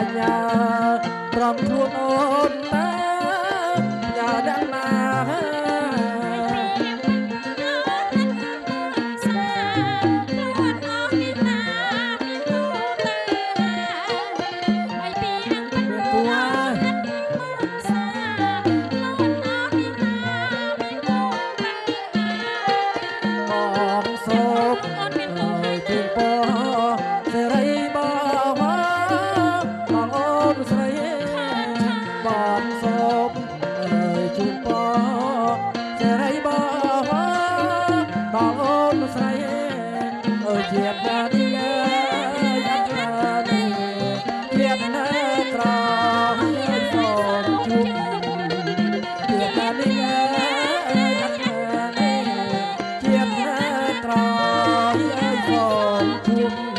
បញ្ញាត្រង់ខ្លួនអូ ជាតិណានីអើយអត់ណានីជាតិណាត្រង់សូមជួបជាតិណានីអើយអត់ណានីជាតិណាត្រង់សូមជួប